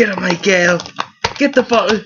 Get him, girl. Get the bottle.